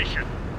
operation.